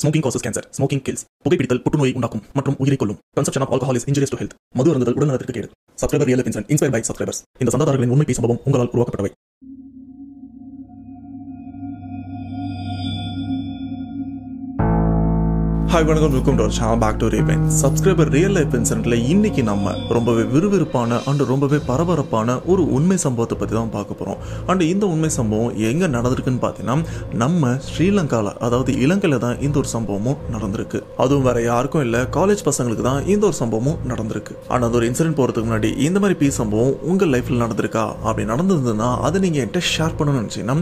Smoking causes cancer smoking kills புகைப்பிடித்தல் புற்றுநோயை உண்டாக்கும் மற்றும் உயிரை கொள்ளும் consumption of alcohol is injurious to health மது அருந்துதல் உடல்நலத்திற்கு கேடு. சப்ஸ்கிரைபர் ரியல் பின்சன் இன்ஸ்பயர் பை சப்ஸ்கிரைபர்ஸ் இந்த சந்தாதாரர்களின் உண்மை சம்பவம் உங்களால் உருவாக்கப்பட்டவை. ஹாய் வணக்கம். Welcome to channel back to ரேபென் subscriber real life இன்சிடென்ட்ல இன்னைக்கு நம்ம ரொம்பவே விறுவிறுப்பான அண்ட் ரொம்பவே பரபரப்பான ஒரு உண்மை சம்பவத்தை பற்றி தான் பார்க்க போகிறோம் அண்ட் இந்த உண்மை சம்பவம் எங்கே நடந்திருக்குன்னு பார்த்தீங்கன்னா நம்ம ஸ்ரீலங்காவில் அதாவது இலங்கையில் தான் இந்த ஒரு சம்பவமும் நடந்திருக்கு. அதுவும் வேற யாருக்கும் இல்லை காலேஜ் பசங்களுக்கு தான் இந்த ஒரு சம்பவமும் நடந்திருக்கு. ஆனால் அந்த ஒரு இன்சிடென்ட் போகிறதுக்கு முன்னாடி இந்த மாதிரி பீ சம்பவம் உங்கள் லைஃப்பில் நடந்திருக்கா? அப்படி நடந்திருந்ததுன்னா அதை நீங்கள் என்கிட்ட ஷேர் பண்ணணும்னு நினச்சிங்கன்னா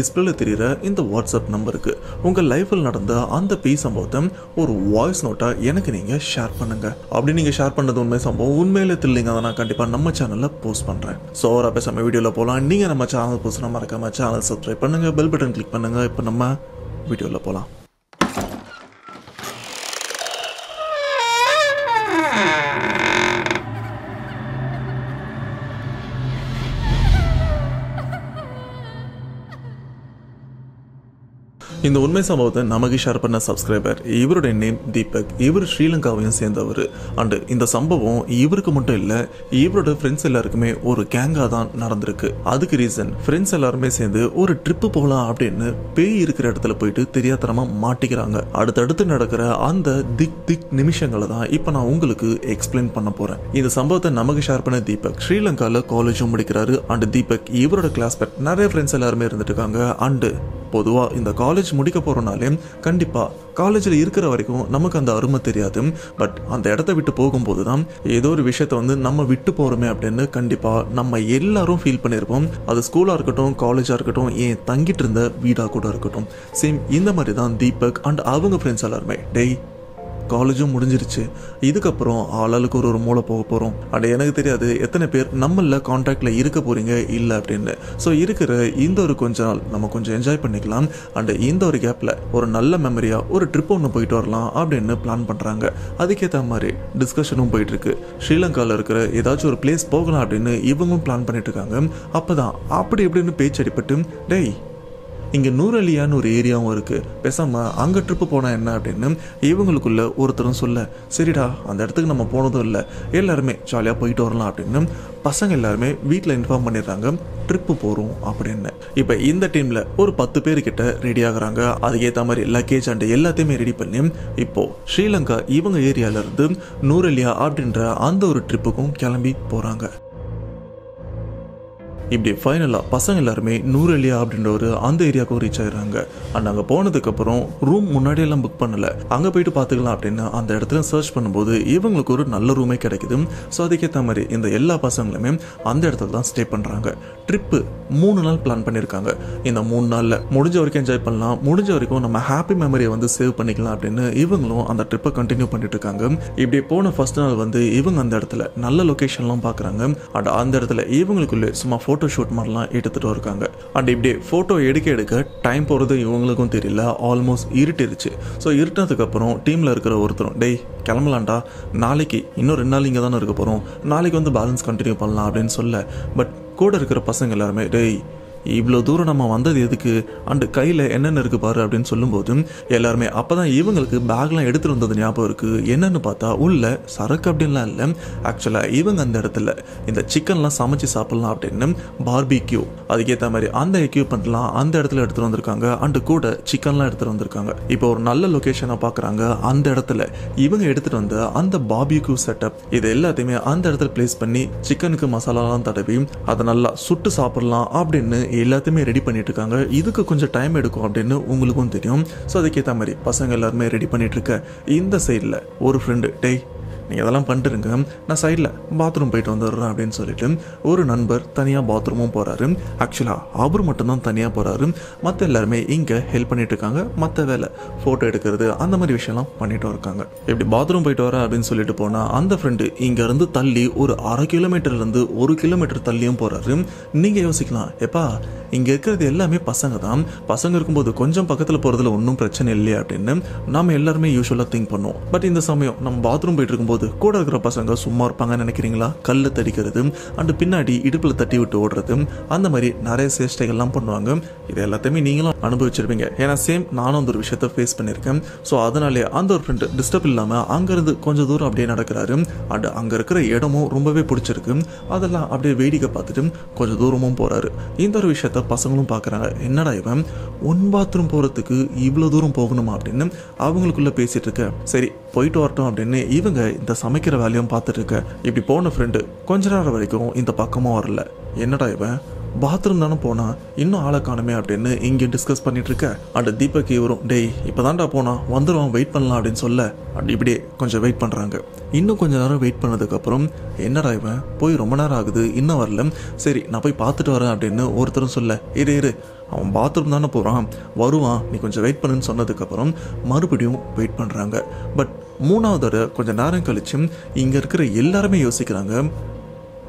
டிஸ்பிளேல தெரியுற இந்த வாட்ஸ்அப் நம்பருக்கு உங்கள் லைஃப்பில் நடந்த அந்த பீ சம்பவத்தை ஒரு வாய்ஸ் நோட்டா எனக்கு நீங்க ஷேர் பண்ணுங்க. அப்படி நீங்க ஷேர் பண்ணது உண்மை சம்பவம் உண்மையில தில்லிங்க அதை நான் கண்டிப்பா நம்ம சேனல்ல போஸ்ட் பண்றேன். ஸோ அவரை பேசாம வீடியோவில் போலாம். நீங்க நம்ம சேனல் புதுசுனா மறக்காம சேனல் சப்ஸ்கிரைப் பண்ணுங்க பெல் பட்டன் கிளிக் பண்ணுங்க. இப்போ நம்ம வீடியோல போகலாம் இந்த உண்மை சம்பவத்தை நமக்கு ஷேர் பண்ண சப்ஸ்கிரைபர் இவருடைய நேம் தீபக். இவர் ஸ்ரீலங்காவையும் சேர்ந்தவர். அண்டு இந்த சம்பவம் இவருக்கு மட்டும் இல்லை இவரோட ஃப்ரெண்ட்ஸ் எல்லாருக்குமே ஒரு கேங்கா தான் நடந்திருக்கு. அதுக்கு ரீசன் ஃப்ரெண்ட்ஸ் எல்லாருமே சேர்ந்து ஒரு ட்ரிப்பு போகலாம் அப்படின்னு பேய் இருக்கிற இடத்துல போயிட்டு தெரியாதனமா மாட்டிக்கிறாங்க. அடுத்தடுத்து நடக்கிற அந்த திக் திக் நிமிஷங்களை தான் இப்போ நான் உங்களுக்கு எக்ஸ்பிளைன் பண்ண போறேன். இந்த சம்பவத்தை நமக்கு ஷேர் பண்ண தீபக் ஸ்ரீலங்காவில் காலேஜும் முடிக்கிறாரு. அண்ட் தீபக் இவரோட கிளாஸ்மேட் நிறைய ஃப்ரெண்ட்ஸ் எல்லாருமே இருந்துட்டு இருக்காங்க. அண்டு பொதுவாக இந்த காலேஜ் முடிக்க போகிறனாலே கண்டிப்பாக காலேஜில் இருக்கிற வரைக்கும் நமக்கு அந்த அருமை தெரியாது. பட் அந்த இடத்த விட்டு போகும்போது தான் ஏதோ ஒரு விஷயத்த வந்து நம்ம விட்டு போகிறோமே அப்படின்னு கண்டிப்பாக நம்ம எல்லாரும் ஃபீல் பண்ணியிருப்போம் அது ஸ்கூலாக இருக்கட்டும் காலேஜாக இருக்கட்டும் ஏன் தங்கிட்டு இருந்த வீடாக கூட இருக்கட்டும். சேம் இந்த மாதிரி தான் தீபக் அண்ட் அவங்க ஃப்ரெண்ட்ஸ் எல்லாருமே. டெய் காலேஜும் முடிஞ்சிருச்சு. இதுக்கப்புறம் ஆளாளுக்கு ஒரு ஒரு மூளை போக போகிறோம் அண்ட் எனக்கு தெரியாது எத்தனை பேர் நம்மள கான்டாக்டில் இருக்க போகிறீங்க இல்லை அப்படின்னு. ஸோ இருக்கிற இந்த ஒரு கொஞ்ச நாள் நம்ம கொஞ்சம் என்ஜாய் பண்ணிக்கலாம். அண்ட் இந்த ஒரு கேப்பில் ஒரு நல்ல மெமரியாக ஒரு ட்ரிப் ஒன்று போயிட்டு வரலாம் அப்படின்னு பிளான் பண்ணுறாங்க அதுக்கேற்ற மாதிரி டிஸ்கஷனும் போயிட்டுருக்கு. ஸ்ரீலங்காவில் இருக்கிற ஏதாச்சும் ஒரு பிளேஸ் போகலாம் அப்படின்னு இவங்களும் பிளான் பண்ணிட்டு இருக்காங்க. அப்போ தான் அப்படி இப்படின்னு பேச்சு அடிப்பட்டு டேய் இங்கே நூறலியான்னு ஒரு ஏரியாவும் இருக்குது பேசாமல் அங்கே ட்ரிப்பு போனால் என்ன அப்படின்னு இவங்களுக்குள்ள ஒருத்தரும் சொல்ல சரிடா அந்த இடத்துக்கு நம்ம போனதும் இல்லை. எல்லாருமே ஜாலியாக போயிட்டு வரலாம் அப்படின்னு பசங்க எல்லாருமே வீட்டில் இன்ஃபார்ம் பண்ணிடுறாங்க ட்ரிப்பு போகிறோம் அப்படின்னு. இப்போ இந்த டீமில் ஒரு பத்து பேர்கிட்ட ரெடி ஆகுறாங்க. அதுக்கேற்ற மாதிரி லக்கேஜ் அண்ட் எல்லாத்தையுமே ரெடி பண்ணி இப்போது ஸ்ரீலங்கா இவங்க ஏரியாவிலேருந்து நூறலியா அப்படின்ற அந்த ஒரு ட்ரிப்புக்கும் கிளம்பி போகிறாங்க இப்படி ஃபைனலாக பசங்க எல்லாருமே நூறலியா அப்படின்ற ஒரு அந்த ஏரியாவுக்கும் ரீச் ஆயிடுறாங்க. அண்ட் அங்கே போனதுக்கப்புறம் ரூம் முன்னாடியெல்லாம் புக் பண்ணலை. அங்கே போயிட்டு பார்த்துக்கலாம் அப்படின்னு அந்த இடத்துல சர்ச் பண்ணும்போது இவங்களுக்கு ஒரு நல்ல ரூமே கிடைக்குது. ஸோ அதுக்கேற்ற மாதிரி இந்த எல்லா பசங்களுமே அந்த இடத்துல தான் ஸ்டே பண்ணுறாங்க ட்ரிப்பு மூணு நாள் பிளான் பண்ணியிருக்காங்க இந்த மூணு நாளில் முடிஞ்ச வரைக்கும் என்ஜாய் பண்ணலாம். முடிஞ்ச வரைக்கும் நம்ம ஹாப்பி மெமரியை வந்து சேவ் பண்ணிக்கலாம் அப்படின்னு இவங்களும் அந்த ட்ரிப்பை கண்டினியூ பண்ணிட்டு இருக்காங்க. இப்படி போன ஃபர்ஸ்ட் நாள் வந்து இவங்க அந்த இடத்துல நல்ல லொக்கேஷன்லாம் பார்க்குறாங்க. அண்ட் அந்த இடத்துல இவங்களுக்குள்ளே சும்மா ஃபோட்டோ ஃபோட்டோ ஷூட் மாதிரிலாம் எடுத்துகிட்டு இருக்காங்க. அண்ட் இப்படி ஃபோட்டோ எடுக்க எடுக்க டைம் போகிறது இவங்களுக்கும் தெரியல. ஆல்மோஸ்ட் இருட்டிருச்சு. ஸோ இருட்டினதுக்கப்புறம் டீமில் இருக்கிற ஒருத்தரும் டேய் கிளம்பலான்டா நாளைக்கு இன்னும் ரெண்டு நாள் இங்கே தானே இருக்க போகிறோம் நாளைக்கு வந்து பேலன்ஸ் கண்டினியூ பண்ணலாம் அப்படின்னு சொல்ல. பட் கூட இருக்கிற பசங்க எல்லாருமே டேய் இவ்வளோ தூரம் நம்ம வந்தது எதுக்கு? அண்டு கையில் என்னென்ன இருக்குது பாரு அப்படின்னு சொல்லும்போது எல்லாருமே அப்போ தான் இவங்களுக்கு பேக்லாம் எடுத்துகிட்டு வந்தது ஞாபகம் இருக்குது என்னென்னு பார்த்தா உள்ள சரக்கு அப்படின்லாம் இல்லை. ஆக்சுவலாக இவங்க அந்த இடத்துல இந்த சிக்கன்லாம் சமைச்சு சாப்பிட்லாம் அப்படின்னு பார்பிக்யூ அதுக்கேற்ற மாதிரி அந்த எக்யூப்மெண்ட்லாம் அந்த இடத்துல எடுத்துகிட்டு வந்திருக்காங்க. அண்டு கூட சிக்கன்லாம் எடுத்துகிட்டு வந்திருக்காங்க. இப்போ ஒரு நல்ல லொக்கேஷனாக பார்க்குறாங்க அந்த இடத்துல இவங்க எடுத்துகிட்டு வந்த அந்த பார்பிக்யூ செட்டப் இது எல்லாத்தையுமே அந்த இடத்துல பிளேஸ் பண்ணி சிக்கனுக்கு மசாலாலாம் தடவி அதை நல்லா சுட்டு சாப்பிட்லாம் அப்படின்னு எல்லாத்தையுமே ரெடி பண்ணிட்டு இருக்காங்க இதுக்கு கொஞ்சம் டைம் எடுக்கும் அப்படின்னு உங்களுக்கும் தெரியும். ஸோ அதுக்கேற்ற மாதிரி பசங்க எல்லாருமே ரெடி பண்ணிட்டு இருக்க இந்த சைடில் ஒரு ஃப்ரெண்டு டேய் நீங்கள் அதெல்லாம் பண்ணிட்டுருங்க நான் சைடில் பாத்ரூம் போயிட்டு வந்துடுறேன் அப்படின்னு சொல்லிட்டு ஒரு நண்பர் தனியாக பாத்ரூமும் போகிறாரு ஆக்சுவலாக அவர் மட்டும்தான் தனியாக போகிறாரு மற்ற எல்லாருமே இங்கே ஹெல்ப் பண்ணிட்டு இருக்காங்க. மற்ற வேலை ஃபோட்டோ எடுக்கிறது அந்த மாதிரி விஷயம்லாம் பண்ணிட்டு இருக்காங்க. இப்படி பாத்ரூம் போயிட்டு வர அப்படின்னு சொல்லிட்டு போனால் அந்த ஃப்ரெண்டு இங்கேருந்து தள்ளி ஒரு அரை கிலோமீட்டர்லேருந்து ஒரு கிலோமீட்டர் தள்ளியும் போகிறாரு நீங்கள் யோசிக்கலாம் எப்பா இங்கே இருக்கிறது எல்லாமே பசங்க தான். பசங்க இருக்கும்போது கொஞ்சம் பக்கத்தில் போகிறதுல ஒன்றும் பிரச்சனை இல்லையா அப்படின்னு நம்ம எல்லாருமே யூஸ்வலாக திங்க் பண்ணுவோம். பட் இந்த சமயம் நம்ம பாத்ரூம் போயிட்டு இருக்கும்போது போது கூட இருக்கிற பசங்க சும்மா இருப்பாங்கன்னு நினைக்கிறீங்களா? கல்லு தடிக்கிறது அண்டு பின்னாடி இடுப்பில் தட்டி விட்டு ஓடுறது அந்த மாதிரி நிறைய சேஷ்டைகள்லாம் பண்ணுவாங்க. இது எல்லாத்தையுமே நீங்களும் அனுபவிச்சிருப்பீங்க. ஏன்னா சேம் நானும் அந்த ஒரு விஷயத்த ஃபேஸ் பண்ணியிருக்கேன். ஸோ அதனாலே அந்த ஒரு ஃப்ரெண்டு டிஸ்டர்ப் இல்லாமல் அங்கேருந்து கொஞ்சம் தூரம் அப்படியே நடக்கிறாரு. அண்ட் அங்கே இருக்கிற இடமும் ரொம்பவே பிடிச்சிருக்கு. அதெல்லாம் அப்படியே வேடிக்கை பார்த்துட்டு கொஞ்சம் தூரமும் போகிறாரு இந்த ஒரு விஷயத்த பசங்களும் பார்க்குறாங்க. என்னடா இவன்? ஒன் பாத்ரூம் போகிறதுக்கு இவ்வளோ தூரம் போகணுமா அப்படின்னு அவங்களுக்குள்ள பேசிட்டு இருக்க சரி போயிட்டு வரட்டும் அப்படின்னு இவங்க இந்த சமைக்கிற வேலையும் பார்த்துட்டு இருக்க. இப்படி போன ஃப்ரெண்டு கொஞ்ச நேரம் வரைக்கும் இந்த பக்கமும் வரல. என்னடா இவன்? பாத்ரூம் தானே போனா? இன்னும் ஆளை காணுமே அப்படின்னு இங்கே டிஸ்கஸ் பண்ணிட்டு இருக்க அண்ட் தீபக் இவரும் டேய் இப்போதான்டா போனா வந்துடுவான் வெயிட் பண்ணலாம் அப்படின்னு சொல்ல. அப்படி இப்படியே கொஞ்சம் வெயிட் பண்ணுறாங்க இன்னும் கொஞ்ச நேரம் வெயிட் பண்ணதுக்கப்புறம் என்னடா இவன்? போய் ரொம்ப நேரம் ஆகுது இன்னும் வரல. சரி நான் போய் பார்த்துட்டு வரேன் அப்படின்னு ஒருத்தரும் சொல்ல. இரு இரு அவன் பாத்ரூம் தானே போகிறான் வருவான் நீ கொஞ்சம் வெயிட் பண்ணுன்னு சொன்னதுக்கப்புறம் மறுபடியும் வெயிட் பண்ணுறாங்க பட் மூணாவது தடவை கொஞ்சம் நேரம் கழிச்சும் இங்கே இருக்கிற எல்லாருமே யோசிக்கிறாங்க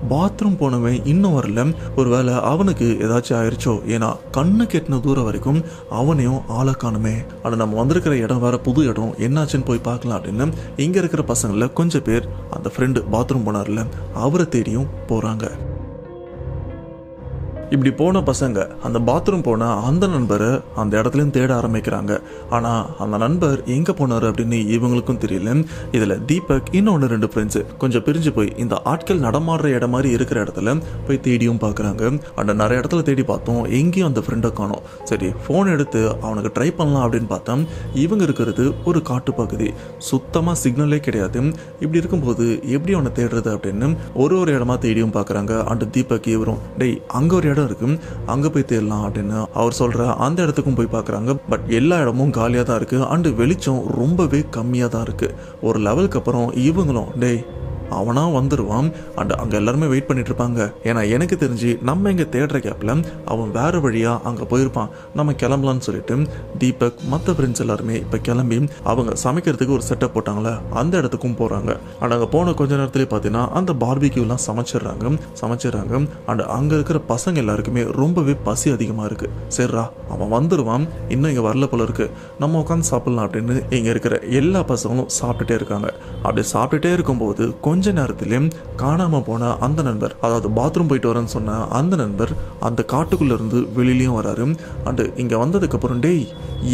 பாத்ரூம் போனவன் இன்னும் வரல. ஒருவேளை அவனுக்கு ஏதாச்சும் ஆயிடுச்சோ ஏன்னா கண்ணு கெட்டின தூரம் வரைக்கும் அவனையும் ஆளை காணுமே. ஆனால் நம்ம வந்திருக்கிற இடம் வேற புது இடம். என்னாச்சுன்னு போய் பார்க்கலாம் அப்படின்னு இங்கே இருக்கிற பசங்களில் கொஞ்சம் பேர் அந்த ஃப்ரெண்டு பாத்ரூம் போனார்ல. அவரை தேடியும் போகிறாங்க இப்படி போன பசங்க அந்த பாத்ரூம் போன அந்த நண்பரை அந்த இடத்துலையும் தேட ஆரம்பிக்கிறாங்க. ஆனால் அந்த நண்பர் எங்கே போனார் அப்படின்னு இவங்களுக்கும் தெரியல. இதில் தீபக் இன்னொன்று ரெண்டு ஃப்ரெண்ட்ஸு கொஞ்சம் பிரிஞ்சு போய் இந்த ஆட்கள் நடமாடுற இடம் மாதிரி இருக்கிற இடத்துல போய் தேடியும் பார்க்குறாங்க அண்ட் நிறைய இடத்துல தேடி பார்த்தோம். எங்கேயும் அந்த ஃப்ரெண்டை காணோம். சரி ஃபோன் எடுத்து அவனுக்கு ட்ரை பண்ணலாம் அப்படின்னு பார்த்தா இவங்க இருக்கிறது ஒரு காட்டு பகுதி. சுத்தமாக சிக்னலே கிடையாது. இப்படி இருக்கும்போது எப்படி அவனை தேடுறது அப்படின்னு ஒரு ஒரு இடமா தேடியும் பார்க்குறாங்க அண்ட் தீபக் இவரும் டேய் அங்கே ஒரு இடம் இருக்கு. அங்கே போய் தேடலாம் அப்படின்னு அவர் சொல்கிற அந்த இடத்துக்கும் போய் பார்க்குறாங்க பட் எல்லா இடமும் காலியாக தான் இருக்குது அண்டு வெளிச்சம் ரொம்பவே கம்மியாக தான் இருக்குது ஒரு லெவலுக்கு அப்புறம் இவங்களும் டேய் அவனா வந்துடுவான் அண்ட் அங்கே எல்லாருமே வெயிட் பண்ணிட்டு இருப்பாங்க ஏன்னா எனக்கு தெரிஞ்சு நம்ம இங்கே தேடுற கேப்பில் அவன் வேற வழியாக அங்கே போயிருப்பான். நம்ம கிளம்பலான்னு சொல்லிட்டு தீபக் மற்ற ஃப்ரெண்ட்ஸ் எல்லாருமே இப்போ கிளம்பி அவங்க சமைக்கிறதுக்கு ஒரு செட்டப் போட்டாங்களே? அந்த இடத்துக்கும் போகிறாங்க அண்ட் அங்கே போன கொஞ்ச நேரத்துலேயே பார்த்தீங்கன்னா அந்த பார்பிக்யூலாம் சமைச்சிடுறாங்க. சமைச்சிடுறாங்க. அண்ட் அங்கே இருக்கிற பசங்க எல்லாருக்குமே ரொம்பவே பசி அதிகமாக இருக்குது சரிடா அவன் வந்துடுவான் இன்னும் இங்கே வரல போல இருக்கு. நம்ம உட்காந்து சாப்பிடலாம் அப்படின்னு இங்கே இருக்கிற எல்லா பசங்களும் சாப்பிட்டுட்டே இருக்காங்க. அப்படி சாப்பிட்டுட்டே இருக்கும்போது கொஞ்ச நேரத்திலே காணாமல் போன அந்த நண்பர் அதாவது பாத்ரூம் போயிட்டு வரேன்னு சொன்ன அந்த நண்பர் அந்த காட்டுக்குள்ள இருந்து வெளியிலயும் வராரு. அண்டு இங்கே வந்ததுக்கப்புறம் டேய்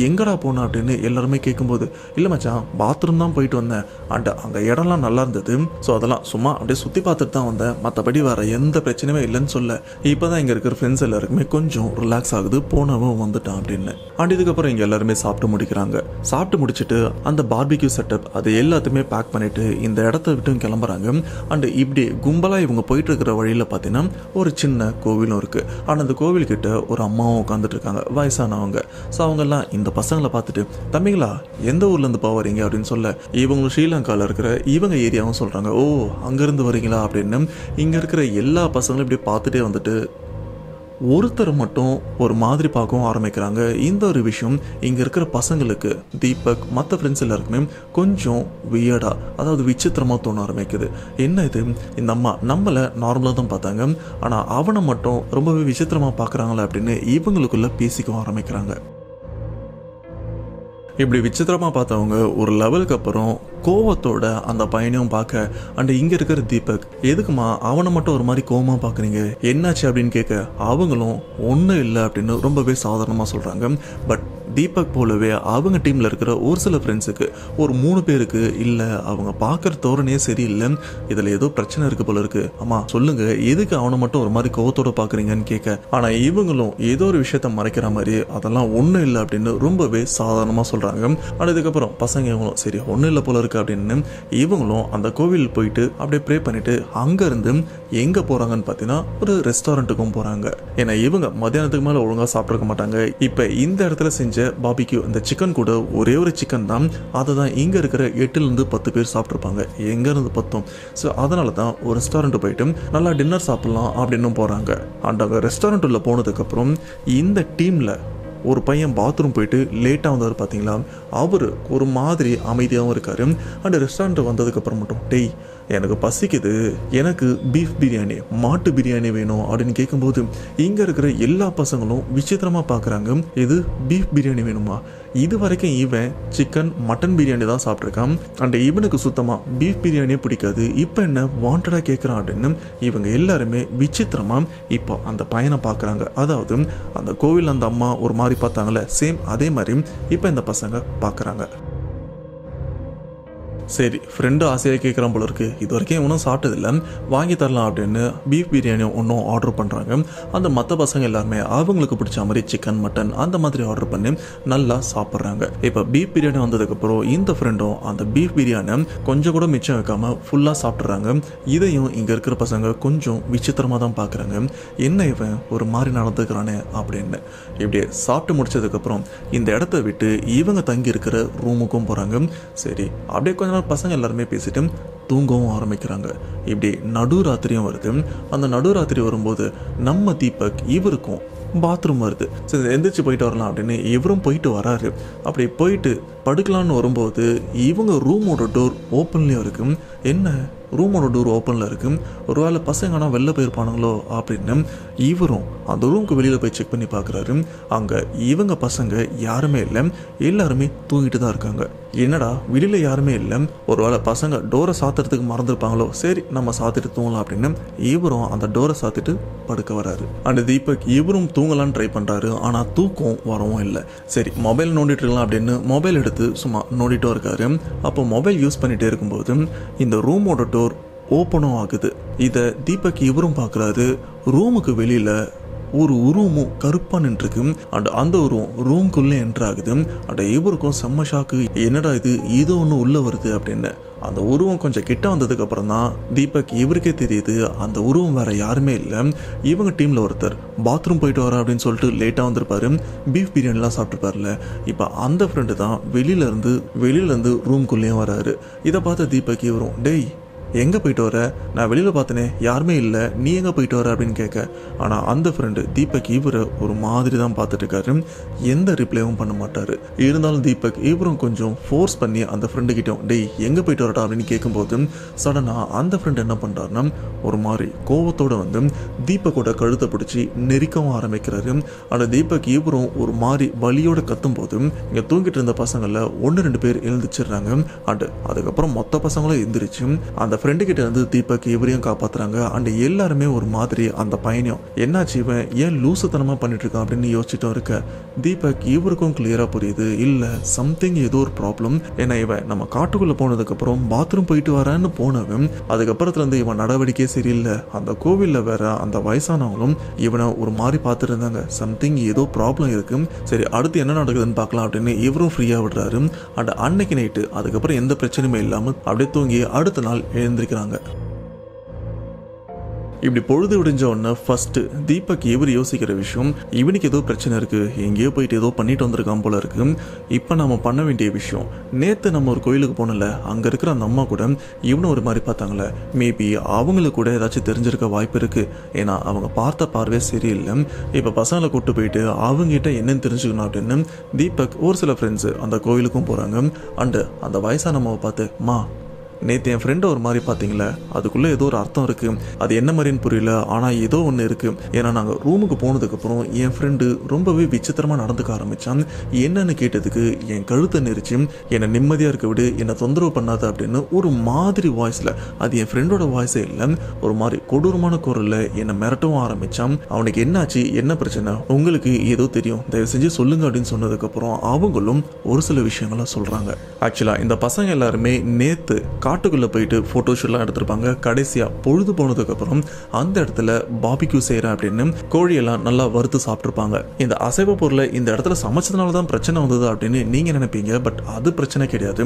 எங்கடா போன? அப்படின்னு எல்லாருமே கேட்கும்போது இல்லை மச்சான் பாத்ரூம் தான் போயிட்டு வந்தேன். அண்டு அங்கே இடம்லாம் நல்லா இருந்தது. ஸோ அதெல்லாம் சும்மா அப்படியே சுற்றி பார்த்துட்டு தான் வந்தேன். மற்றபடி வேற எந்த பிரச்சனையுமே இல்லைன்னு சொல்ல. இப்போ தான் இங்கே இருக்கிற ஃப்ரெண்ட்ஸ் எல்லாருக்குமே கொஞ்சம் ரிலாக்ஸ் ஆகுது. போனவன் வந்துட்டான் அப்படின்னு. அண்ட் இதுக்கப்புறம் இங்கே எல்லாருமே சாப்பிட்டு முடிக்கிறாங்க. சாப்பிட்டு முடிச்சுட்டு அந்த பார்பிக்யூ செட்டப் அது எல்லாத்தையுமே பேக் பண்ணிட்டு இந்த இடத்த விட்டு கிளம்புறாங்க அண்டு இப்படி கும்பலாக இவங்க போயிட்டு இருக்கிற வழியில் பார்த்தீங்கன்னா ஒரு சின்ன கோவிலும் இருக்குது ஆனால் அந்த கோவில்கிட்ட ஒரு அம்மாவும் உட்காந்துட்டு இருக்காங்க வயசானவங்க. ஸோ அவங்கெல்லாம் இந்த பசங்களை பார்த்துட்டு தம்பிங்களா எந்த ஊர்லேருந்து போவாரீங்க அப்படின்னு சொல்ல இவங்களும் ஸ்ரீலங்காவில் இருக்கிற இவங்க ஏரியாவும் சொல்கிறாங்க ஓ அங்கேருந்து வரீங்களா அப்படின்னு இங்கே இருக்கிற எல்லா பசங்களும் இப்படி பார்த்துட்டே வந்துட்டு ஒருத்தர் மட்டும் ஒரு மாதிரி பார்க்கவும் ஆரம்பிக்கிறாங்க. இந்த ஒரு விஷயம் இங்கே இருக்கிற பசங்களுக்கு தீபக் மற்ற ஃப்ரெண்ட்ஸ் எல்லாருக்குமே கொஞ்சம் வியர்டா அதாவது விசித்திரமாக தோண ஆரம்பிக்குது. என்ன இது? இந்த அம்மா நம்மளை நார்மலாக தான் பார்த்தாங்க. ஆனால் அவனை மட்டும் ரொம்பவே விசித்திரமாக பார்க்குறாங்களே அப்படின்னு இவங்களுக்குள்ள பேசிக்கவும் ஆரம்பிக்கிறாங்க. இப்படி விசித்திரமாக பார்த்தவங்க ஒரு லெவலுக்கு அப்புறம் கோவத்தோட அந்த பையனையும் பார்க்க அண்ட் இங்கே இருக்கிற தீபக் எதுக்குமா அவனை மட்டும் ஒரு மாதிரி கோவமாக பார்க்குறீங்க? என்னாச்சு? அப்படின்னு கேட்க அவங்களும் ஒன்றும் இல்லை அப்படின்னு ரொம்பவே சாதாரணமாக சொல்கிறாங்க பட் தீபக் போலவே அவங்க டீமில் இருக்கிற ஒரு சில ஃப்ரெண்ட்ஸுக்கு ஒரு மூணு பேருக்கு இல்லை அவங்க பார்க்குற தோரணையே சரியில்லை இதில் ஏதோ பிரச்சனை இருக்கு போல இருக்கு. ஆமாம் சொல்லுங்க எதுக்கு அவனை மட்டும் ஒரு மாதிரி கோவத்தோட பார்க்குறீங்கன்னு கேட்க. ஆனால் இவங்களும் ஏதோ ஒரு விஷயத்த மறைக்கிற மாதிரி அதெல்லாம் ஒன்றும் இல்லை அப்படின்னு ரொம்பவே சாதாரணமாக சொல்கிறாங்க ஆனால் இதுக்கப்புறம் பசங்க இவங்களும் சரி ஒன்றும் இல்லை போல இருக்கு அப்படின்னு இவங்களும் அந்த கோவில் போயிட்டு அப்படியே ப்ரே பண்ணிட்டு அங்கேருந்து எங்கே போகிறாங்கன்னு பார்த்தீங்கன்னா ஒரு ரெஸ்டாரண்ட்டுக்கும் போகிறாங்க ஏன்னா இவங்க மத்தியானத்துக்கு மேலே ஒழுங்காக சாப்பிட்ருக்க மாட்டாங்க. இப்போ இந்த இடத்துல செஞ்ச பாபிக்கு இந்த சிக்கன் கூட ஒரே ஒரு சிக்கன் தான். அதை தான் இங்கே இருக்கிற எட்டுலேருந்து பத்து பேர் சாப்பிட்ருப்பாங்க எங்கேருந்து பத்தும்? ஸோ அதனால தான் ஒரு ரெஸ்டாரண்ட் போயிட்டு நல்லா டின்னர் சாப்பிட்லாம் அப்படின்னு போகிறாங்க அண்ட் அங்கே ரெஸ்டாரண்ட் உள்ள போனதுக்கப்புறம் இந்த டீமில் ஒரு பையன் பாத்ரூம் போயிட்டு லேட்டாக வந்தார் பார்த்தீங்களா அவர் ஒரு மாதிரி அமைதியாகவும் இருக்கார். அண்ட் ரெஸ்டாரண்ட் வந்ததுக்கப்புறம் மட்டும் டெய் எனக்கு பசிக்குது எனக்கு பீஃப் பிரியாணி மாட்டு பிரியாணி வேணும் அப்படின்னு கேட்கும்போது இங்கே இருக்கிற எல்லா பசங்களும் விசித்திரமாக பார்க்குறாங்க இது பீஃப் பிரியாணி வேணுமா? இது வரைக்கும் இவன் சிக்கன் மட்டன் பிரியாணி தான் சாப்பிட்ருக்கான் அண்ட் இவனுக்கு சுத்தமாக பீஃப் பிரியாணியே பிடிக்காது. இப்போ என்ன வாண்டடாக கேட்குறான் அப்படின்னு இவங்க எல்லாருமே விசித்திரமாக இப்போ அந்த பையனை பார்க்குறாங்க அதாவது அந்த கோவில் அந்த அம்மா ஒரு மாதிரி பார்த்தாங்களே சேம் அதே மாதிரி இப்போ இந்த பசங்க பார்க்குறாங்க சரி ஃப்ரெண்டு ஆசையாக கேட்குறான் போல இருக்கு. இது வரைக்கும் இவனும் சாப்பிட்டதில்ல. வாங்கி தரலாம் அப்படின்னு பீஃப் பிரியாணி ஒன்றும் ஆர்டர் பண்ணுறாங்க அந்த மற்ற பசங்க எல்லாருமே அவங்களுக்கு பிடிச்ச மாதிரி சிக்கன் மட்டன் அந்த மாதிரி ஆர்டர் பண்ணி நல்லா சாப்பிட்றாங்க. இப்போ பீஃப் பிரியாணி வந்ததுக்கப்புறம் இந்த ஃப்ரெண்டும் அந்த பீஃப் பிரியாணி கொஞ்சம் கூட மிச்சம் வைக்காம ஃபுல்லாக சாப்பிட்றாங்க. இதையும் இங்கே இருக்கிற பசங்க கொஞ்சம் விசித்திரமாக தான் பார்க்குறாங்க என்ன இவன் ஒரு மாதிரி நடந்துக்கிறானே அப்படின்னு. இப்படியே சாப்பிட்டு முடிச்சதுக்கப்புறம் இந்த இடத்த விட்டு இவங்க தங்கி இருக்கிற ரூமுக்கும் போகிறாங்க சரி அப்படியே கொஞ்சம் ஆனால் பசங்க எல்லாருமே பேசிட்டு தூங்கவும் ஆரம்பிக்கிறாங்க. இப்படி நடுராத்திரியும் வருது. அந்த நடுராத்திரி வரும்போது நம்ம தீபக் இவருக்கும் பாத்ரூம் வருது. சரி எந்திரிச்சு போயிட்டு வரலாம் அப்படின்னு இவரும் போயிட்டு வராரு. அப்படி போயிட்டு படுக்கலான்னு வரும்போது இவங்க ரூமோட டோர் ஓப்பன்லேயும் இருக்கும் என்ன? ரூமோட டோர் ஓப்பனில் இருக்கு. ஒருவேளை பசங்கன்னா வெளில போயிருப்பானுங்களோ அப்படின்னு இவரும் அந்த ரூமுக்கு வெளியில் போய் செக் பண்ணி பார்க்குறாரு. அங்கே இவங்க பசங்க யாருமே இல்லை. எல்லாருமே தூங்கிட்டு தான் இருக்காங்க. என்னடா வெளியில் யாருமே இல்லை. ஒரு வேளை பசங்க டோரை சாத்துறதுக்கு மறந்துருப்பாங்களோ? சரி நம்ம சாத்திட்டு தூங்கலாம் அப்படின்னு இவரும் அந்த டோரை சாத்திட்டு படுக்க வராரு. அண்ட் தீபக் இவரும் தூங்கலான்னு ட்ரை பண்ணுறாரு ஆனால் தூக்கம் வரவும் இல்லை. சரி மொபைல் நோண்டிட்டு இருக்கலாம் அப்படின்னு மொபைல் எடுத்து சும்மா நோண்டிட்டும் இருக்காரு. அப்போ மொபைல் யூஸ் பண்ணிகிட்டே இருக்கும்போது இந்த ரூமோட டோர் ஓப்பனும் ஆகுது. இதை தீபக் இவரும் பார்க்குறாரு ரூமுக்கு வெளியில் ஒரு உருவமும் கருப்பாக நின்றுருக்கு. அண்ட் அந்த உருவம் ரூம்குள்ளே என்ட்ராகுது அண்ட் இவருக்கும் செம்ம ஷாக்கு என்னடா இது? ஏதோ ஒன்று உள்ளே வருது அப்படின்னு. அந்த உருவம் கொஞ்சம் கிட்ட வந்ததுக்கு அப்புறம் தான் தீபக் இவருக்கே தெரியுது. அந்த உருவம் வேற யாருமே இல்லை. இவங்க டீம்ல ஒருத்தர் பாத்ரூம் போயிட்டு வர அப்படின்னு சொல்லிட்டு லேட்டாக வந்திருப்பாரு. பீஃப் பிரியாணிலாம் சாப்பிட்டுருப்பார்ல. இப்போ அந்த ஃப்ரெண்டு தான் வெளியில இருந்து வெளியில இருந்து ரூம்குள்ளேயும் வராரு. இதை பார்த்த தீபக் இவரும் டேய் எங்கே போயிட்டு வர? நான் வெளியில் பார்த்தனே யாருமே இல்லை. நீ எங்கே போயிட்டு வர அப்படின்னு கேட்க ஆனால் அந்த ஃப்ரெண்டு தீபக் இவரை ஒரு மாதிரி தான் பார்த்துட்டு இருக்காரு. எந்த ரிப்ளைவும் பண்ண மாட்டார். இருந்தாலும் தீபக் இவரும் கொஞ்சம் ஃபோர்ஸ் பண்ணி அந்த ஃப்ரெண்டு கிட்ட டேய் எங்கே போயிட்டு வரட்டா அப்படின்னு கேட்கும்போது சடனாக அந்த ஃப்ரெண்ட் என்ன பண்ணுறாருன்னா ஒரு மாதிரி கோவத்தோட வந்து தீபக்கோட கழுத்தை பிடிச்சி நெரிக்கவும் ஆரம்பிக்கிறாரு. அந்த தீபக் இவரும் ஒரு மாதிரி வலியோட கத்தும் போது இங்கே தூங்கிட்டு இருந்த பசங்களில் ஒன்று ரெண்டு பேர் எழுந்துச்சிடுறாங்க அண்ட் அதுக்கப்புறம் மொத்த பசங்களும் எந்திரிச்சு அந்த ஃப்ரெண்டு கிட்ட இருந்து தீபக் இவரையும் காப்பாத்துறாங்க. அண்ட் எல்லாருமே ஒரு மாதிரி அந்த பையனையும் என்னாச்சு இவன்? ஏன் லூசுத்தனமாக பண்ணிட்டு இருக்கான் அப்படின்னு யோசிச்சுட்டும் இருக்க. தீபக் இவருக்கும் கிளியராக புரியுது. இல்லை சம்திங் ஏதோ ஒரு ப்ராப்ளம் ஏன்னா இவன் நம்ம காட்டுக்குள்ளே போனதுக்கப்புறம் பாத்ரூம் போயிட்டு வரான்னு போனவன் அதுக்கப்புறத்துல இருந்து இவன் நடவடிக்கையே சரியில்லை. அந்த கோவிலில் வேற அந்த வயசானவங்களும் இவனை ஒரு மாதிரி பார்த்துட்டு இருந்தாங்க சம்திங் ஏதோ ப்ராப்ளம் இருக்கு. சரி அடுத்து என்ன நடக்குதுன்னு பார்க்கலாம் அப்படின்னு இவரும் ஃப்ரீயாக விடுறாரு. அண்ட் அன்னைக்கு நைட்டு அதுக்கப்புறம் எந்த பிரச்சனையுமே இல்லாமல் அப்படியே தூங்கி அடுத்த நாள் எழுந்திருக்கிறாங்க இப்படி பொழுது விடிஞ்ச உடனே ஃபர்ஸ்ட் தீபக் இவர் யோசிக்கிற விஷயம் இவனுக்கு ஏதோ பிரச்சனை இருக்கு எங்கேயோ போயிட்டு ஏதோ பண்ணிட்டு வந்திருக்கான் போல இருக்கு. இப்போ நம்ம பண்ண வேண்டிய விஷயம் நேத்து நம்ம ஒரு கோயிலுக்கு போனல அங்க இருக்கிற அந்த அம்மா கூட இவனும் ஒரு மாதிரி பார்த்தாங்களே மேபி அவங்களுக்கு கூட ஏதாச்சும் தெரிஞ்சிருக்க வாய்ப்பு இருக்கு. ஏன்னா அவங்க பார்த்த பார்வையே சரியில்லை. இப்போ பசங்களை கூட்டு போயிட்டு அவங்ககிட்ட என்னன்னு தெரிஞ்சுக்கணும் அப்படின்னு தீபக் ஒரு சில ஃப்ரெண்ட்ஸ் அந்த கோயிலுக்கும் போறாங்க. அண்டு அந்த வயசானம்மாவை பார்த்து மா நேற்று என் ஃப்ரெண்டை ஒரு மாதிரி பார்த்தீங்களே அதுக்குள்ளே ஏதோ ஒரு அர்த்தம் இருக்குது அது என்ன மாதிரின்னு புரியல. ஆனால் ஏதோ ஒன்று இருக்குது ஏன்னா நாங்கள் ரூமுக்கு போனதுக்கப்புறம் என் ஃப்ரெண்டு ரொம்பவே விசித்திரமாக நடந்துக்க ஆரம்பித்தான் என்னன்னு கேட்டதுக்கு என் கழுத்தை நெரிச்சு என்னை நிம்மதியாக இருக்க விடு. என்னை தொந்தரவு பண்ணாத அப்படின்னு ஒரு மாதிரி வாய்ஸில் அது என் ஃப்ரெண்டோட வாய்ஸே இல்லை ஒரு மாதிரி கொடூரமான குரலில் என்னை மிரட்டவும் ஆரம்பித்தான் அவனுக்கு என்னாச்சு? என்ன பிரச்சனை? உங்களுக்கு ஏதோ தெரியும். தயவு செஞ்சு சொல்லுங்க அப்படின்னு சொன்னதுக்கப்புறம் அவங்களும் ஒரு சில விஷயங்களை சொல்கிறாங்க ஆக்சுவலாக இந்த பசங்க எல்லாருமே நேற்று காட்டுக்குள்ளே போயிட்டு ஃபோட்டோஷூட்லாம் எடுத்திருப்பாங்க. கடைசியாக பொழுது போனதுக்கப்புறம் அந்த இடத்துல பாபிக்யூ செய்கிறேன் அப்படின்னு கோழியெல்லாம் நல்லா வறுத்து சாப்பிட்ருப்பாங்க இந்த அசைவ பொருளை இந்த இடத்துல சமைச்சதுனால தான் பிரச்சனை வந்தது அப்படின்னு நீங்கள் நினைப்பீங்க. பட் அது பிரச்சனை கிடையாது.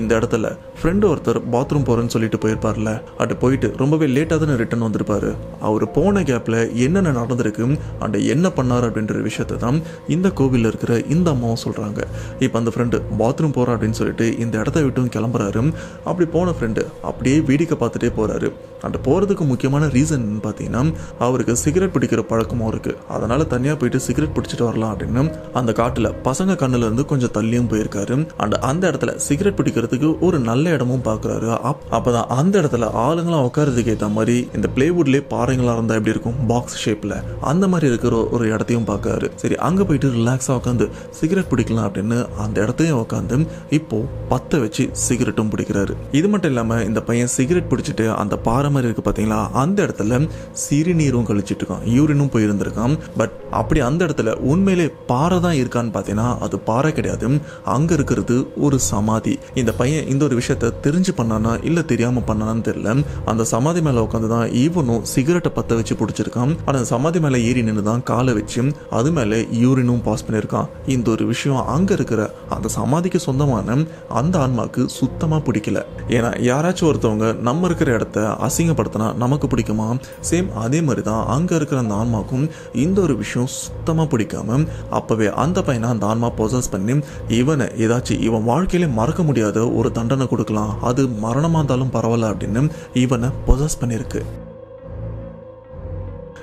இந்த இடத்துல ஃப்ரெண்டு ஒருத்தர் பாத்ரூம் போகிறேன்னு சொல்லிட்டு போயிருப்பார்ல. அட்டு போயிட்டு ரொம்பவே லேட்டாக தானே ரிட்டர்ன் வந்திருப்பாரு. அவர் போன கேப்பில் என்னென்ன நடந்திருக்கு அண்ட் என்ன பண்ணார் அப்படின்ற விஷயத்தை தான் இந்த கோவிலில் இருக்கிற இந்த அம்மாவும் சொல்கிறாங்க இப்போ அந்த ஃப்ரெண்டு பாத்ரூம் போகிறா அப்படின்னு சொல்லிட்டு இந்த இடத்த விட்டும் கிளம்புறாரு. அப்படி போன ஃப்ரெண்டு அப்படியே வேடிக்கை பார்த்துட்டே போகிறாரு அந்த போகிறதுக்கு முக்கியமான ரீசன் பார்த்தீங்கன்னா அவருக்கு சிகரெட் பிடிக்கிற பழக்கமும் இருக்குது அதனால் தனியாக போயிட்டு சிகரெட் பிடிச்சிட்டு வரலாம் அப்படின்னு அந்த காட்டில் பசங்க கண்ணுல இருந்து கொஞ்சம் தள்ளியும் போயிருக்காரு. அண்ட் அந்த இடத்துல சிகரெட் பிடிக்கிறதுக்கு ஒரு நல்ல இடமும் பார்க்குறாரு அப் அப்போதான் அந்த இடத்துல ஆளுங்களாம் உட்காரதுக்கு ஏற்ற மாதிரி இந்த பிளேவுட்லேயே பாறைங்களாக இருந்தால் எப்படி இருக்கும்? பாக்ஸ் ஷேப்பில் அந்த மாதிரி இருக்கிற ஒரு இடத்தையும் பார்க்குறாரு சரி அங்கே போயிட்டு ரிலாக்ஸாக உட்காந்து சிகரெட் பிடிக்கலாம் அப்படின்னு அந்த இடத்தையும் உட்காந்து இப்போது பற்ற வச்சு சிகரெட்டும் பிடிக்கிறாரு. இது மட்டும் இல்லாமல் இந்த பையன் சிகரெட் பிடிச்சிட்டு அந்த பாறை மாதிரி இருக்கு பார்த்தீங்களா அந்த இடத்துல சிறுநீரும் கழிச்சிட்டு இருக்கான். யூரினும் போயிருந்திருக்கான். பட் அப்படி அந்த இடத்துல உண்மையிலே பாறை தான் இருக்கான்னு பார்த்தீங்கன்னா அது பாறை கிடையாது. அங்கே இருக்கிறது ஒரு சமாதி. இந்த பையன் இந்த ஒரு விஷயத்த தெரிஞ்சு பண்ணானா இல்லை தெரியாமல் பண்ணானான்னு தெரியல. அந்த சமாதி மேலே உட்காந்து தான் ஈவனும் சிகரெட்டை பற்ற வச்சு பிடிச்சிருக்கான். ஆனால் அந்த சமாதி மேலே ஏறி நின்று தான் காலை வச்சு அது மேலே யூரினும் பாஸ் பண்ணியிருக்கான். இந்த ஒரு விஷயம் அங்கே இருக்கிற அந்த சமாதிக்கு சொந்தமான அந்த ஆன்மாக்கு சுத்தமாக பிடிக்கல. ஏன்னா யாராச்சும் ஒருத்தவங்க நம்ம இருக்கிற இடத்த அசிங்கப்படுத்தினா நமக்கு பிடிக்குமா? சேம் அதே மாதிரி தான் அங்கே இருக்கிற அந்த ஆன்மாக்கும் இந்த ஒரு விஷயம் சுத்தமாக பிடிக்காம அப்போவே அந்த பையனை அந்த ஆன்மா பொசஸ் பண்ணி இவனை ஏதாச்சும் இவன் வாழ்க்கையிலே மறக்க முடியாத ஒரு தண்டனை கொடுக்கலாம். அது மரணமாக இருந்தாலும் பரவாயில்ல அப்படின்னு இவனை பொசஸ் பண்ணியிருக்கு.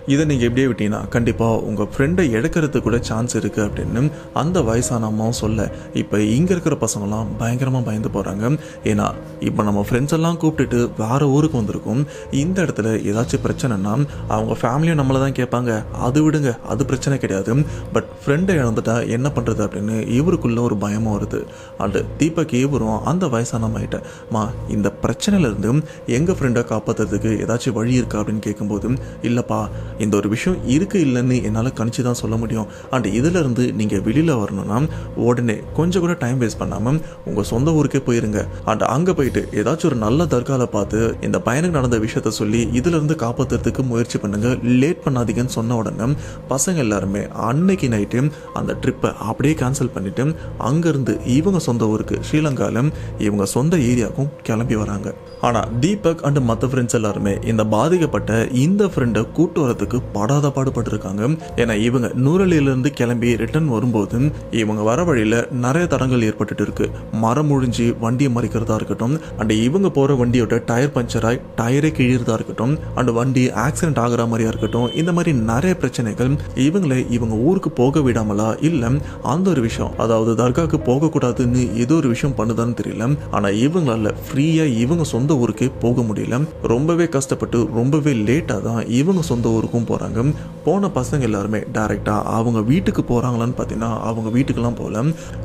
இதை நீங்கள் எப்படியே விட்டீங்கன்னா கண்டிப்பாக உங்கள் ஃப்ரெண்டை எடுக்கிறது கூட சான்ஸ் இருக்குது அப்படின்னு அந்த வயசான அம்மாவும் சொல்ல இப்போ இங்கே இருக்கிற பசங்களாம் பயங்கரமாக பயந்து போகிறாங்க ஏன்னா இப்போ நம்ம ஃப்ரெண்ட்ஸ் எல்லாம் கூப்பிட்டுட்டு வேறு ஊருக்கு வந்திருக்கோம். இந்த இடத்துல ஏதாச்சும் பிரச்சனைனா அவங்க ஃபேமிலியும் நம்மளை தான் கேட்பாங்க. அது விடுங்க அது பிரச்சனை கிடையாது. பட் ஃப்ரெண்டை இழந்துட்டா என்ன பண்ணுறது அப்படின்னு இவருக்குள்ளே ஒரு பயமும் வருது. அண்டு தீபக் இவரும் அந்த வயசான அம்மாயிட்ட மா இந்த பிரச்சனையிலேருந்து எங்கள் ஃப்ரெண்டை காப்பாற்றுறதுக்கு ஏதாச்சும் வழி இருக்கா? அப்படின்னு கேட்கும்போது இல்லைப்பா இந்த ஒரு விஷயம் இருக்கு இல்லைன்னு என்னால் கணிச்சு தான் சொல்ல முடியும். அண்ட் இதிலிருந்து நீங்கள் வெளியில் வரணும்னா உடனே கொஞ்சம் கூட டைம் வேஸ்ட் பண்ணாமல் உங்கள் சொந்த ஊருக்கே போயிருங்க. அண்ட் அங்கே போயிட்டு ஏதாச்சும் ஒரு நல்ல தர்காவில் பார்த்து இந்த பையனுக்கு நடந்த விஷயத்த சொல்லி இதிலிருந்து காப்பாற்றுறதுக்கு முயற்சி பண்ணுங்க. லேட் பண்ணாதீங்கன்னு சொன்ன உடனே பசங்க எல்லாருமே அன்னைக்கு நைட்டு அந்த ட்ரிப்பை அப்படியே கேன்சல் பண்ணிட்டு அங்கேருந்து இவங்க சொந்த ஊருக்கு ஸ்ரீலங்காவில் இவங்க சொந்த ஏரியாவுக்கும் கிளம்பி வராங்க. ஆனால் தீபக் அண்ட் மற்ற ஃப்ரெண்ட்ஸ் எல்லாருமே இந்த பாதிக்கப்பட்ட இந்த ஃப்ரெண்டை கூட்டு வரது வரதுக்கு படாத பாடுபட்டிருக்காங்க. ஏன்னா இவங்க நூறலியிலிருந்து கிளம்பி ரிட்டர்ன் வரும்போது இவங்க வர வழியில் நிறைய தடங்கள் ஏற்பட்டுட்டு இருக்கு மரம் முழிஞ்சு வண்டியை மறிக்கிறதா இருக்கட்டும் அண்ட் இவங்க போகிற வண்டியோட டயர் பஞ்சர் ஆகி டயரே கிழிறதா இருக்கட்டும் அண்ட் வண்டி ஆக்சிடென்ட் ஆகிற மாதிரியா இருக்கட்டும் இந்த மாதிரி நிறைய பிரச்சனைகள் இவங்களை இவங்க ஊருக்கு போக விடாமலா இல்லை அந்த ஒரு விஷயம் அதாவது தர்காவுக்கு போகக்கூடாதுன்னு ஏதோ ஒரு விஷயம் பண்ணுதான்னு தெரியல. ஆனால் இவங்களால ஃப்ரீயாக இவங்க சொந்த ஊருக்கே போக முடியல. ரொம்பவே கஷ்டப்பட்டு ரொம்பவே லேட்டாக தான் இவங்க சொந்த ஊருக்கு ஊருக்கும் போகிறாங்க போன பசங்க எல்லாருமே டேரெக்டாக அவங்க வீட்டுக்கு போகிறாங்களான்னு பார்த்தீங்கன்னா அவங்க வீட்டுக்கெல்லாம் போகல.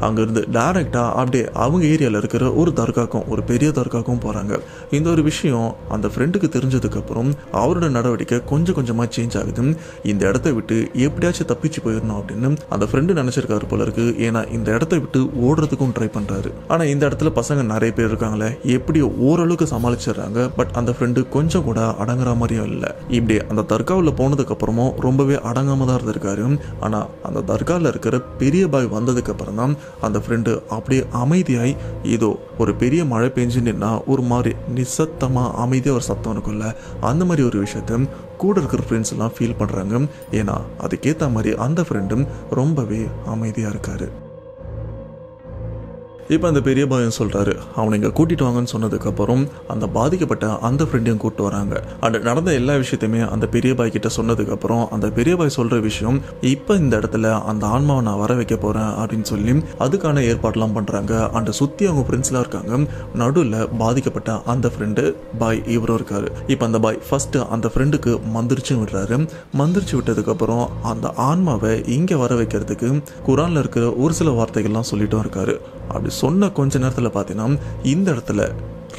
அங்கேருந்து டேரெக்டாக அப்படியே அவங்க ஏரியாவில் இருக்கிற ஒரு தர்காக்கும் ஒரு பெரிய தர்காக்கும் போகிறாங்க இந்த ஒரு விஷயம் அந்த ஃப்ரெண்டுக்கு தெரிஞ்சதுக்கப்புறம் அவரோட நடவடிக்கை கொஞ்சம் கொஞ்சமாக சேஞ்ச் ஆகுது. இந்த இடத்த விட்டு எப்படியாச்சும் தப்பிச்சு போயிடணும் அப்படின்னு அந்த ஃப்ரெண்டு நினச்சிருக்காரு போல இருக்கு. ஏன்னா இந்த இடத்த விட்டு ஓடுறதுக்கும் ட்ரை பண்ணுறாரு ஆனால் இந்த இடத்துல பசங்க நிறைய பேர் இருக்காங்களே எப்படி ஓரளவுக்கு சமாளிச்சிடுறாங்க. பட் அந்த ஃப்ரெண்டு கொஞ்சம் கூட அடங்குற மாதிரியும் இல்லை. இப்படி அந்த தர்காவில் போனதுக்கப்புறமும் ரொம்பவே அடங்காமல் தான் இருந்திருக்காரு. ஆனால் அந்த தர்காவில் இருக்கிற பெரிய பாய் வந்ததுக்கப்புறம் தான் அந்த ஃப்ரெண்டு அப்படியே அமைதியாய் ஏதோ ஒரு பெரிய மழை பெஞ்சு நின்னா ஒரு மாதிரி நிசத்தமாக அமைதியாக ஒரு சத்தம் இருக்கும்ல. அந்த மாதிரி ஒரு விஷயத்த கூட இருக்கிற ஃப்ரெண்ட்ஸ் எல்லாம் ஃபீல் பண்ணுறாங்க ஏன்னா அதுக்கேற்ற மாதிரி அந்த ஃப்ரெண்டும் ரொம்பவே அமைதியாக இருக்காரு. இப்போ அந்த பெரிய பையன் சொல்கிறாரு அவனை இங்கே கூட்டிட்டு வாங்கன்னு சொன்னதுக்கப்புறம் அந்த பாதிக்கப்பட்ட அந்த ஃப்ரெண்டையும் கூப்பிட்டு வராங்க. அண்ட் நடந்த எல்லா விஷயத்தையுமே அந்த பெரிய பாய் கிட்ட சொன்னதுக்கப்புறம் அந்த பெரிய பாய் சொல்கிற விஷயம் இப்போ இந்த இடத்துல அந்த ஆன்மாவை நான் வர வைக்க போகிறேன் அப்படின்னு சொல்லி அதுக்கான ஏற்பாடெல்லாம் பண்ணுறாங்க அண்ட் சுற்றி அவங்க ஃப்ரெண்ட்ஸ்லாம் இருக்காங்க. நடுவில் பாதிக்கப்பட்ட அந்த ஃப்ரெண்டு பாய் இவரும் இருக்காரு. இப்போ அந்த பாய் ஃபஸ்ட்டு அந்த ஃப்ரெண்டுக்கு மந்திரிச்சும் விடுறாரு. மந்திரிச்சு விட்டதுக்கப்புறம் அந்த ஆன்மாவை இங்கே வர வைக்கிறதுக்கு குரானில் இருக்கிற ஒரு சில வார்த்தைகள்லாம் சொல்லிட்டும் இருக்காரு. அப்படி சொன்ன கொஞ்ச நேரத்தில் பார்த்தீங்கன்னா இந்த இடத்துல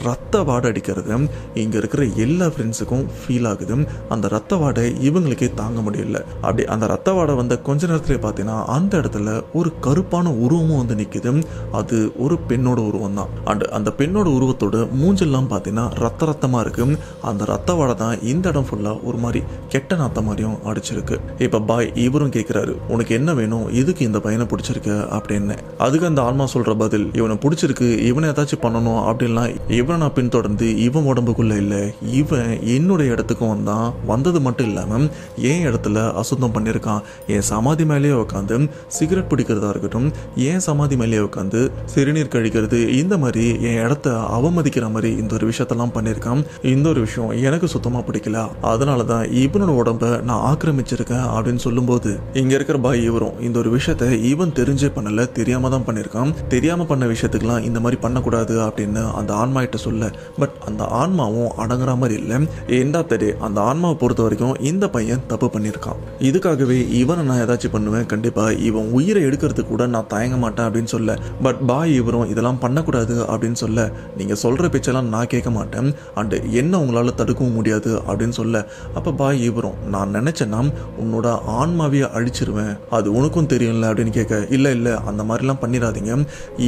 ரத்த வாடை அடிக்கிறது. இங்கே இருக்கிற எல்லா ஃப்ரெண்ட்ஸுக்கும் ஃபீல் ஆகுது. அந்த ரத்த வாடை இவங்களுக்கே தாங்க முடியல. அப்படி அந்த ரத்த வாடை வந்த கொஞ்ச நேரத்துல பார்த்தீங்கன்னா அந்த இடத்துல ஒரு கருப்பான உருவமும் வந்து நிற்குது அது ஒரு பெண்ணோட உருவம் தான். அண்ட் அந்த பெண்ணோட உருவத்தோட மூஞ்செல்லாம் பார்த்தீங்கன்னா ரத்த ரத்தமாக இருக்கு. அந்த ரத்த வாடை தான் இந்த இடம் ஃபுல்லாக ஒரு மாதிரி கெட்ட நாத்த மாதிரியும் அடிச்சிருக்கு. இப்போ பாய் இவரும் கேட்குறாரு உனக்கு என்ன வேணும்? எதுக்கு இந்த பையனை பிடிச்சிருக்கு? அப்படின்னு. அதுக்கு அந்த ஆன்மா சொல்கிற பதில் இவனை பிடிச்சிருக்கு இவனை ஏதாச்சும் பண்ணணும் அப்படின்லாம் இவன் நான் பின்தொடர்ந்து இவன் உடம்புக்குள்ளே இல்லை. இவன் என்னுடைய இடத்துக்கும் வந்தான் வந்தது மட்டும் இல்லாமல் என் இடத்துல அசுத்தம் பண்ணியிருக்கான் என் சமாதி மேலேயே உட்காந்து சிகரெட் பிடிக்கிறதா இருக்கட்டும் என் சமாதி மேலேயே உட்காந்து சிறுநீர் கழிக்கிறது இந்த மாதிரி என் இடத்த அவமதிக்கிற மாதிரி இந்த ஒரு விஷயத்தெல்லாம் பண்ணியிருக்கான் இந்த ஒரு விஷயம் எனக்கு சுத்தமாக பிடிக்கல. அதனால தான் இவனோட உடம்ப நான் ஆக்கிரமிச்சிருக்கேன் அப்படின்னு சொல்லும்போது இங்கே இருக்கிற பாய் இவரும் இந்த ஒரு விஷயத்த இவன் தெரிஞ்சே பண்ணல தெரியாம தான் பண்ணியிருக்கான் தெரியாம பண்ண விஷயத்துக்கெல்லாம் இந்த மாதிரி பண்ணக்கூடாது அப்படின்னு அந்த ஆன்மாயிட்ட சொல்ல பட் அந்த ஆன்மாவும் அடங்குற மாதிரி இல்லை. எண்ட் தெரி அந்த ஆன்மாவை பொறுத்த வரைக்கும் இந்த பையன் தப்பு பண்ணியிருக்கான் இதுக்காகவே இவனை நான் ஏதாச்சும் பண்ணுவேன் கண்டிப்பாக இவன் உயிரை எடுக்கிறதுக்கு கூட நான் தயங்க மாட்டேன் அப்படின்னு சொல்ல பட் பாய் இவரும் இதெல்லாம் பண்ணக்கூடாது அப்படின்னு சொல்ல நீங்கள் சொல்கிற பேச்செல்லாம் நான் கேட்க மாட்டேன். அண்டு என்ன உங்களால் தடுக்கவும் முடியாது அப்படின்னு சொல்ல அப்போ பாய் இவரும் நான் நினைச்சேன்னா உன்னோட ஆன்மாவையே அழிச்சிருவேன். அது உனக்கும் தெரியும்ல அப்படின்னு கேட்க இல்லை இல்லை அந்த மாதிரிலாம் பண்ணிடாதீங்க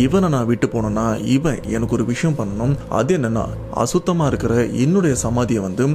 இவனை நான் விட்டு போனேன்னா இவன் எனக்கு ஒரு விஷயம் பண்ணணும். அது என்னன்னா அசுத்தமா இருக்கிற என்னுடைய சமாதியை வந்து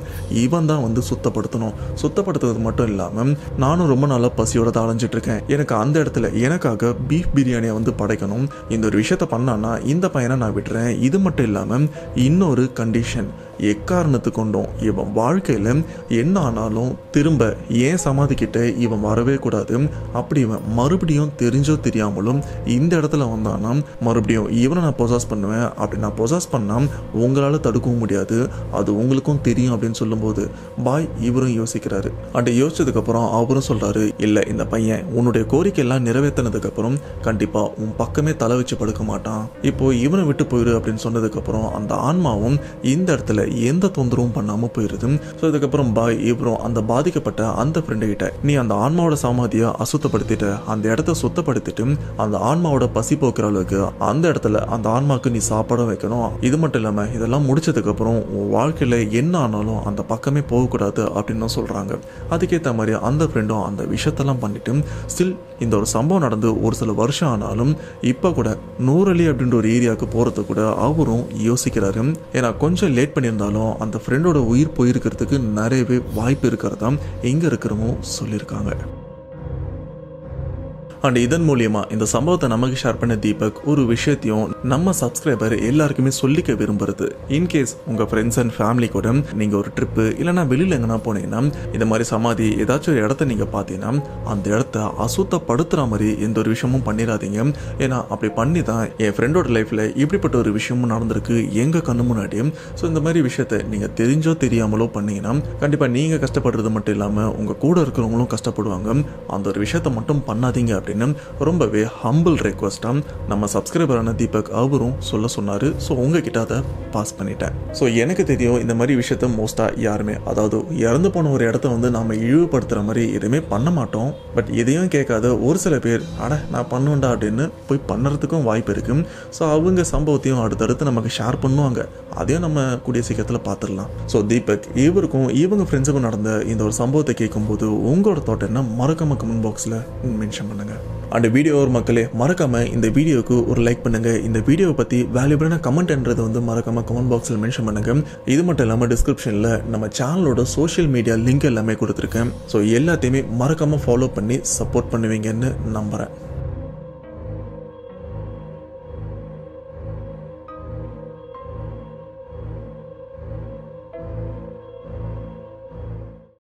இவன் தான் வந்து சுத்தப்படுத்தணும். சுத்தப்படுத்துறது மட்டும் இல்லாம நானும் ரொம்ப நாளாக பசியோட தான் அலைஞ்சிட்டு இருக்கேன் எனக்கு அந்த இடத்துல எனக்காக பீஃப் பிரியாணியை வந்து படைக்கணும். இந்த ஒரு விஷயத்த பண்ணான்னா இந்த பையனை நான் விட்டுறேன். இது மட்டும் இல்லாம இன்னொரு கண்டிஷன் எக்காரணத்து கொண்டும் இவன் வாழ்க்கையில் என்ன ஆனாலும் திரும்ப ஏன் சமாதிக்கிட்ட இவன் வரவே கூடாது? அப்படி இவன் மறுபடியும் தெரிஞ்சோ தெரியாமலும் இந்த இடத்துல வந்தானா மறுபடியும் இவனை நான் பொசாஸ் பண்ணுவேன். அப்படி நான் பொசாஸ் பண்ணால் உங்களால் தடுக்கவும் முடியாது. அது உங்களுக்கும் தெரியும் அப்படின்னு சொல்லும்போது பாய் இவரும் யோசிக்கிறாரு. அப்படி யோசிச்சதுக்கப்புறம் அவரும் சொல்கிறாரு இல்லை இந்த பையன் உன்னுடைய கோரிக்கையெல்லாம் நிறைவேற்றினதுக்கப்புறம் கண்டிப்பாக உன் பக்கமே தலை வச்சு படுக்க மாட்டான். இப்போ இவனை விட்டு போயிரு அப்படின்னு சொன்னதுக்கப்புறம் அந்த ஆன்மாவும் இந்த இடத்துல எந்த தொந்தரவும் பண்ணாம போயிருது. ஸோ இதுக்கப்புறம் பாய் இவரும் அந்த பாதிக்கப்பட்ட அந்த ஃப்ரெண்டு கிட்ட நீ அந்த ஆன்மாவோட சமாதியை அசுத்தப்படுத்திட்டு அந்த இடத்த சுத்தப்படுத்திட்டு அந்த ஆன்மாவோட பசி போக்குற அளவுக்கு அந்த இடத்துல அந்த ஆன்மாக்கு நீ சாப்பாடும் வைக்கணும். இது மட்டும் இல்லாம இதெல்லாம் முடிச்சதுக்கு அப்புறம் உன் வாழ்க்கையில என்ன ஆனாலும் அந்த பக்கமே போகக்கூடாது அப்படின்னு சொல்றாங்க. அதுக்கேற்ற மாதிரி அந்த ஃப்ரெண்டும் அந்த விஷயத்தெல்லாம் பண்ணிட்டு ஸ்டில் இந்த ஒரு சம்பவம் நடந்து ஒரு சில வருஷம் ஆனாலும் இப்போ கூட நூறலி அப்படின்ற ஒரு ஏரியாவுக்கு போகிறது கூட அவரும் யோசிக்கிறாரு. ஏன்னா கொஞ்சம் லேட் பண்ணியிருந்தாலும் அந்த ஃப்ரெண்டோட உயிர் போயிருக்கிறதுக்கு நிறையவே வாய்ப்பு இருக்கிறதா எங்கே இருக்கிறமோ சொல்லியிருக்காங்க. அண்ட் இதன் மூலியமா இந்த சம்பவத்தை நமக்கு ஷேர் பண்ண தீபக் ஒரு விஷயத்தையும் நம்ம சப்ஸ்கிரைபர் எல்லாருக்குமே சொல்லிக்க விரும்புறது. இன்கேஸ் உங்க ஃப்ரெண்ட்ஸ் அண்ட் ஃபேமிலி கூட நீங்க ஒரு ட்ரிப்பு இல்லைன்னா வெளியில எங்கன்னா போனீங்கன்னா இந்த மாதிரி சமாதி ஏதாச்சும் ஒரு இடத்த நீங்க பார்த்தீங்கன்னா அந்த இடத்த அசுத்தப்படுத்துற மாதிரி எந்த ஒரு விஷயமும் பண்ணிடாதீங்க. ஏன்னா அப்படி பண்ணி தான் என் ஃப்ரெண்டோட லைஃப்ல இப்படிப்பட்ட ஒரு விஷயமும் நடந்திருக்கு எங்க கண்ணு முன்னாடி. ஸோ இந்த மாதிரி விஷயத்த நீங்க தெரிஞ்சோ தெரியாமலோ பண்ணீங்கன்னா கண்டிப்பா நீங்க கஷ்டப்படுறது மட்டும் இல்லாம உங்க கூட இருக்கிறவங்களும் கஷ்டப்படுவாங்க. அந்த ஒரு விஷயத்த மட்டும் பண்ணாதீங்க அப்படின்னு ரொம்பவே ஹம்பிள் ரெக்வஸ்டா நம்ம சப்ஸ்கிரைபரான தீபக் அவரும் சொல்ல சொன்னாரு. ஸோ உங்ககிட்ட அதை பாஸ் பண்ணிட்டேன். ஸோ எனக்கு தெரியும் இந்த மாதிரி விஷயத்த மோஸ்டா யாருமே அதாவது இறந்து போன ஒரு இடத்த வந்து நாம இழிவுபடுத்துற மாதிரி எதுவுமே பண்ண மாட்டோம். பட் எதையும் கேட்காத ஒரு சில பேர் அட நான் பண்ணுவேன்டா அப்படின்னு போய் பண்ணுறதுக்கும் வாய்ப்பு இருக்கு. ஸோ அவங்க சம்பவத்தையும் அடுத்தடுத்து நமக்கு ஷேர் பண்ணுவாங்க. அதையும் நம்ம கூடிய சீக்கிரத்தில் பார்த்துடலாம் ஸோ தீபக் இவருக்கும் இவங்க ஃப்ரெண்ட்ஸுக்கும் நடந்த இந்த ஒரு சம்பவத்தை கேட்கும்போது உங்களோட தாட் என்ன? மறக்க மக்க முன் பாக்ஸில் மென்ஷன் பண்ணுங்கள் அண்ட் வீடியோ ஒரு மக்களே மறக்காமல் இந்த வீடியோவுக்கு ஒரு லைக் பண்ணுங்க. இந்த வீடியோவை பற்றி வேல்யூபிளான கமெண்ட்ன்றது வந்து மறக்காம கமெண்ட் பாக்ஸில் மென்ஷன் பண்ணுங்க. இது மட்டும் இல்லாமல் டிஸ்கிரிப்ஷனில் நம்ம சேனலோட சோஷியல் மீடியா லிங்க் எல்லாமே கொடுத்துருக்கேன். ஸோ எல்லாத்தையுமே மறக்காமல் ஃபாலோ பண்ணி சப்போர்ட் பண்ணுவீங்கன்னு நம்புகிறேன்